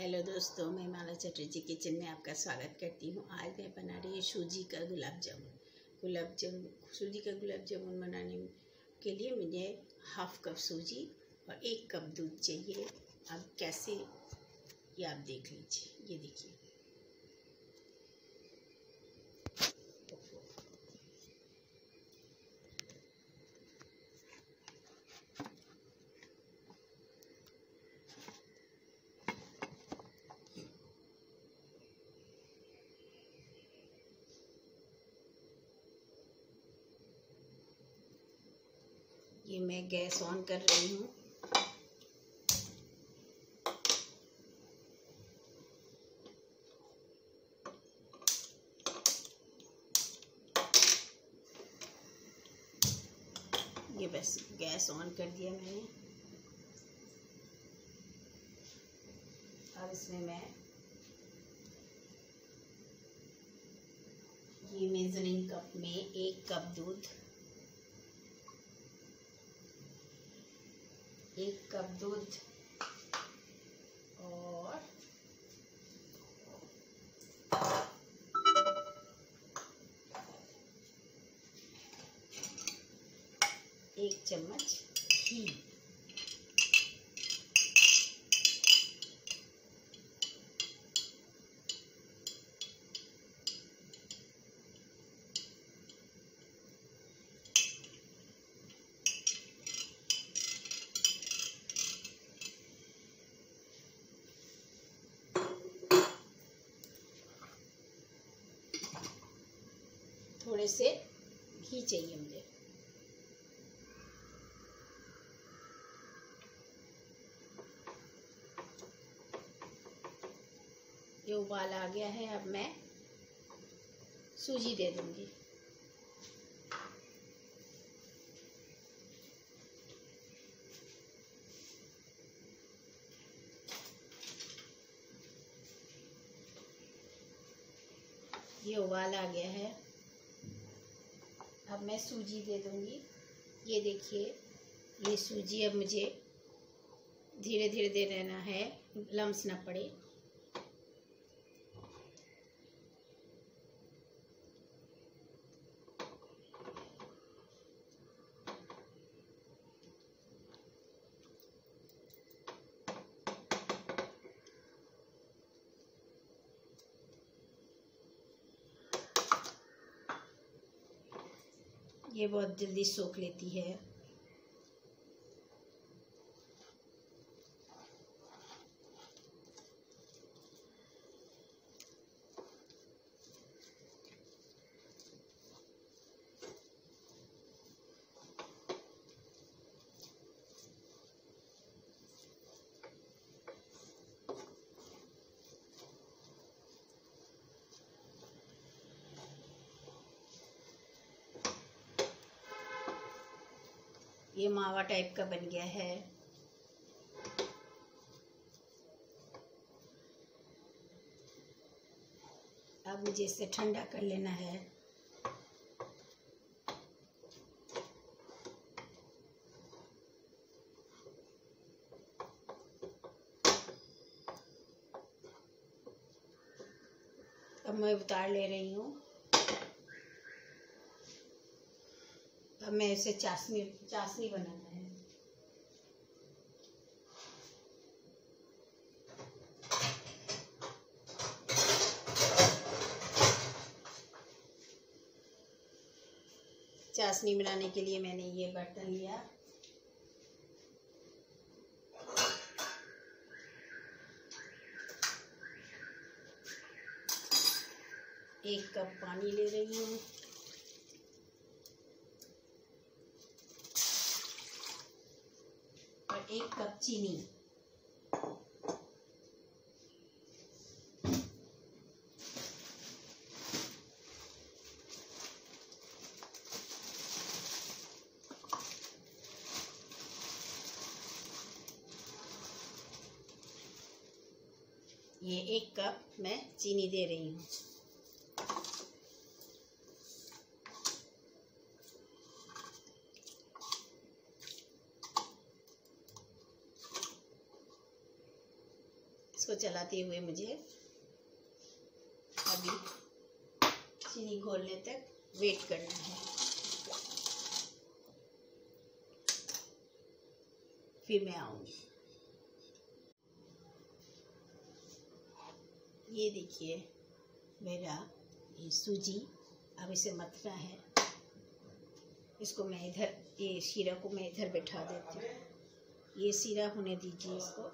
Hello दोस्तों, मैं माला Chatterjee kitchen में आपका स्वागत करती हूँ। आज मैं बना रही हूँ सूजी का गुलाब जामुन। गुलाब जामुन, सूजी का गुलाब जामुन बनाने के लिए मुझे हाफ़ कप सूजी और एक कप दूध चाहिए। अब कैसे, ये आप देख लीजिए। ये देखिए ये मैं गैस ऑन कर रही हूँ। ये बस गैस ऑन कर दिया मैंने। अब इसमें मैं ये मेजरिंग कप में एक कप दूध एक कप दूध और एक चम्मच घी थोड़े से घी चाहिए मुझे। ये उबाल आ गया है, अब मैं सूजी दे दूँगी। ये उबाल आ गया है। अब मैं सूजी दे दूँगी। ये देखिए, ये सूजी अब मुझे धीरे धीरे दे रहना है, लम्स ना पड़े। ये बहुत जल्दी सोख लेती है। ये मावा टाइप का बन गया है। अब मुझे इसे ठंडा कर लेना है अब मैं उतार ले रही हूँ इसे चाशनी चाशनी बनाना है। चाशनी बनाने के लिए मैंने ये बर्तन लिया। एक कप पानी ले रही हूँ और एक कप चीनी। ये एक कप मैं चीनी दे रही हूँ इसको चलाते हुए मुझे अभी चीनी घोलने तक वेट करना है। फिर मैं आऊँगी। ये देखिए, मेरा ये सूजी, अब इसे मथना है। इसको मैं इधर, ये शीरा को मैं इधर बैठा देती हूँ। ये शीरा होने दीजिए इसको।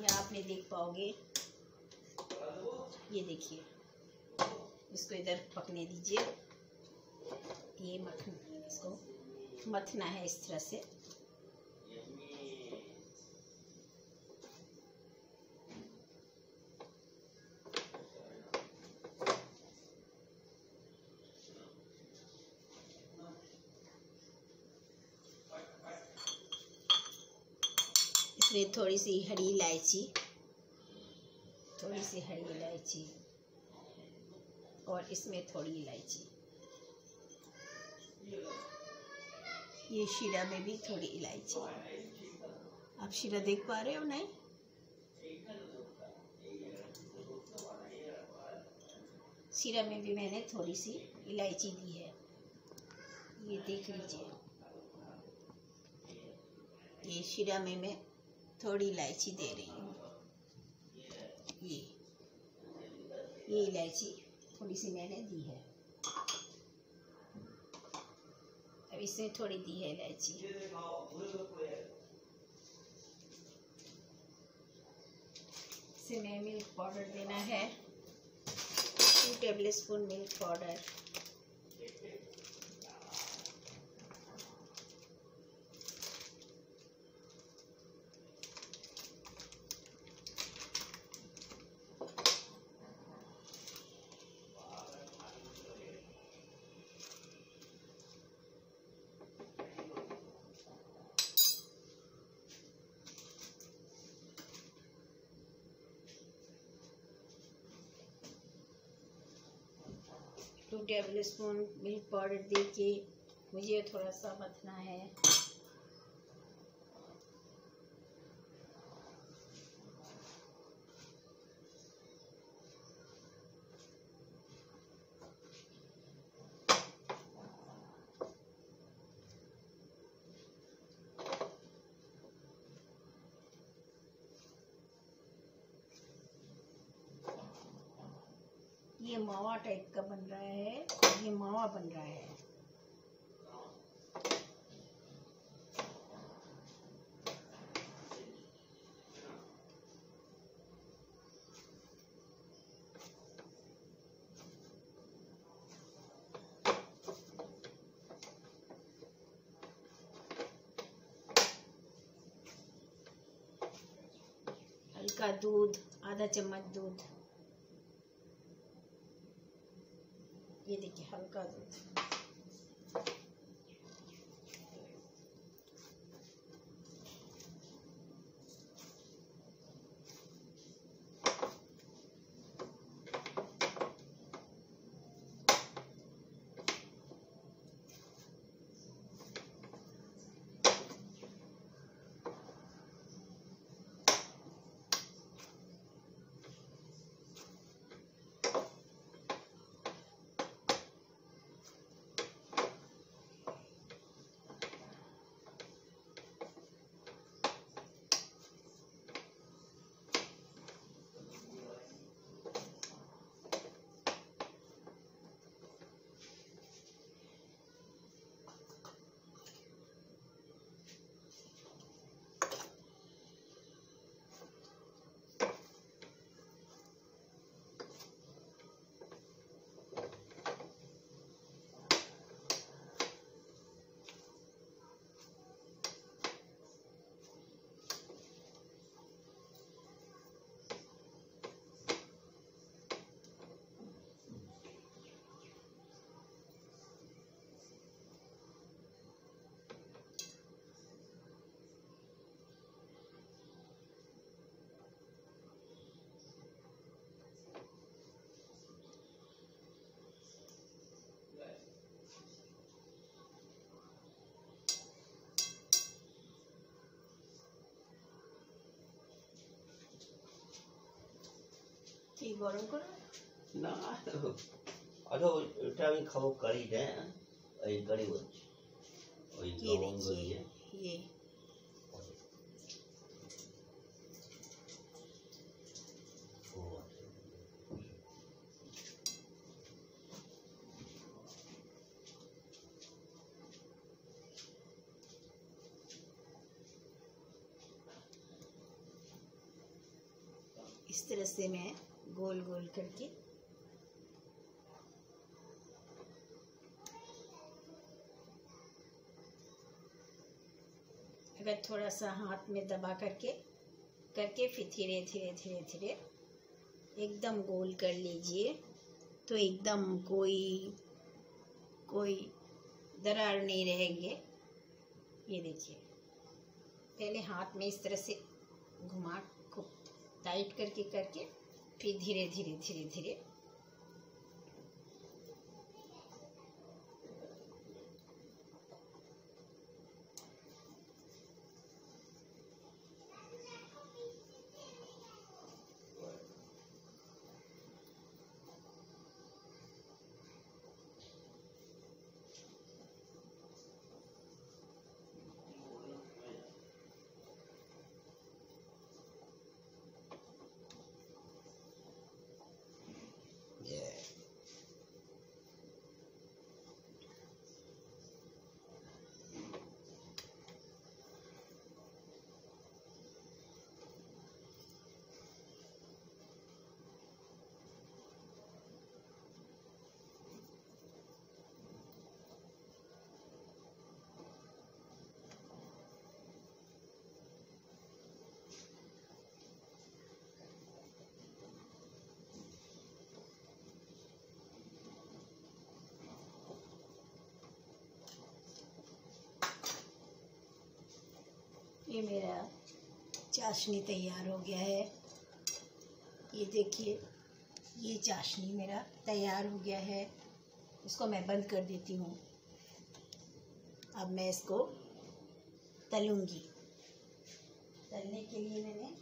हम्म। आप नहीं देख पाओगे। ये देखिए। इसको इधर पकने दीजिए। ये मखन इसको मथना है इस तरह से इसमें थोड़ी सी हरी इलायची थोड़ी सी हरी इलायची और इसमें थोड़ी इलायची। ये शीरा में भी थोड़ी इलायची। आप शीरा देख पा रहे हो नहीं? शीरा में भी मैंने थोड़ी सी इलायची दी है। ये देख लीजिए। ये शीरा में मैं थोड़ी इलायची दे रही हूँ। ये ये इलायची थोड़ी सी मैंने दी है। अब इसमें थोड़ी दी है इलायची। इसे मैं मिल्क पाउडर देना है। Two tablespoon milk powder. Two tablespoon milk powder दे के मुझे थोड़ा सा मथना है। ये मावा टाइप का बन रहा है, ये मावा बन रहा है। हल्का दूध, आधा चम्मच दूध। ये देखिए हल्का दूध। গরম করো না আচ্ছা ওই- ওইটা আমি খাবো কারি দেয় ওই কারি বলছি ওই ये লবঙ্গ দিয়ে देखिए ये ও আচ্ছা। इस तरह से मैं गोल गोल करके। अगर थोड़ा सा हाथ में दबा करके करके फिर धीरे धीरे धीरे धीरे एकदम गोल कर लीजिए। तो एकदम कोई कोई दरार नहीं रहेंगे। ये देखिए, पहले हाथ में इस तरह से घुमा, खूब टाइट करके करके फिर धीरे धीरे धीरे धीरे ये मेरा चाशनी तैयार हो गया है। ये देखिए, ये चाशनी मेरा तैयार हो गया है। इसको मैं बंद कर देती हूँ। अब मैं इसको तलूँगी। तलने के लिए मैंने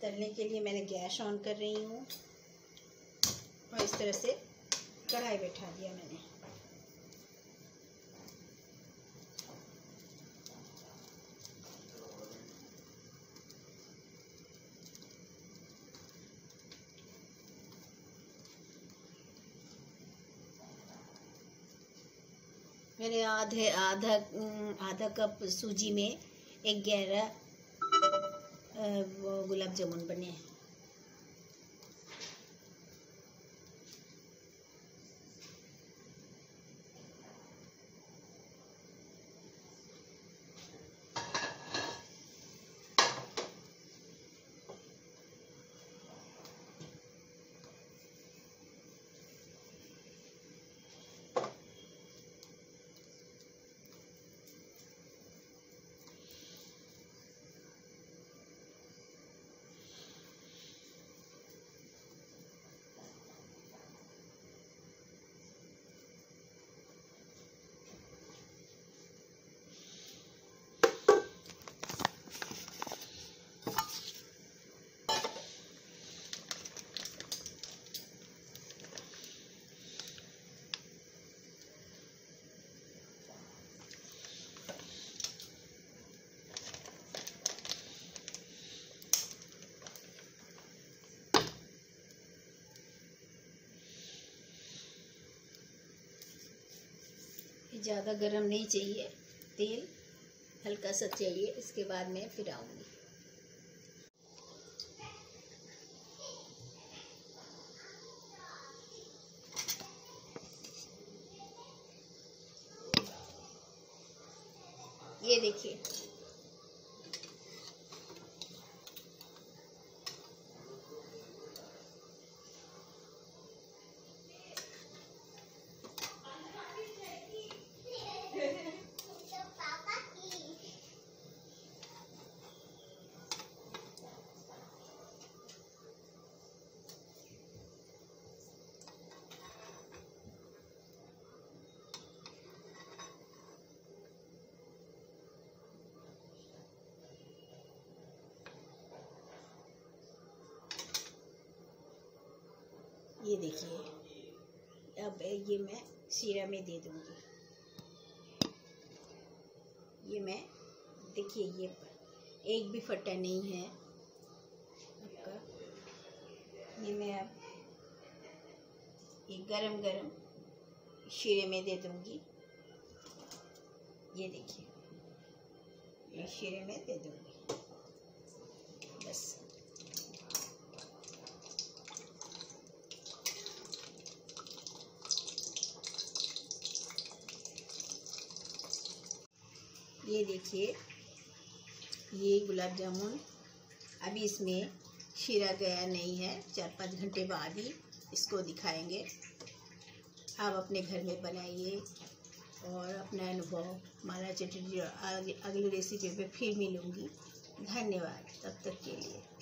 तलने के लिए मैंने गैस ऑन कर रही हूँ और इस तरह से कढ़ाई बैठा दिया मैंने। मैंने आधे आधा आधा कप सूजी में एक गहरा गुलाब जामुन बने हैं। ज़्यादा गर्म नहीं चाहिए तेल हल्का सा चाहिए इसके बाद मैं फिर आऊँगी। ये देखिए। अब ये मैं शीरा में दे दूँगी। ये मैं, देखिए ये एक भी फटा नहीं है। आपका। ये मैं अब ये गरम गरम शीरे में दे दूँगी। ये देखिए, ये शीरे में दे दूँगी बस ये देखिए, ये गुलाब जामुन। अभी इसमें शीरा गया नहीं है, चार पाँच घंटे बाद ही इसको दिखाएँगे। आप अपने घर में बनाइए और अपना अनुभव, माला चटनी अगली रेसिपी पे फिर मिलूँगी। धन्यवाद, तब तक के लिए।